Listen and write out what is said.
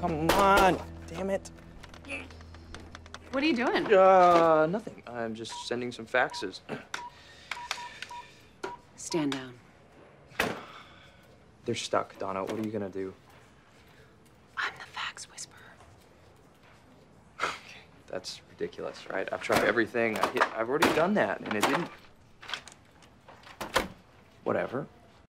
come on. Damn it. What are you doing? Uh, nothing. I'm just sending some faxes. Stand down. They're stuck, Donna. What are you gonna do? I'm the fax whisperer. That's ridiculous, right? I've tried everything. I hit, I've already done that, and it didn't. Whatever.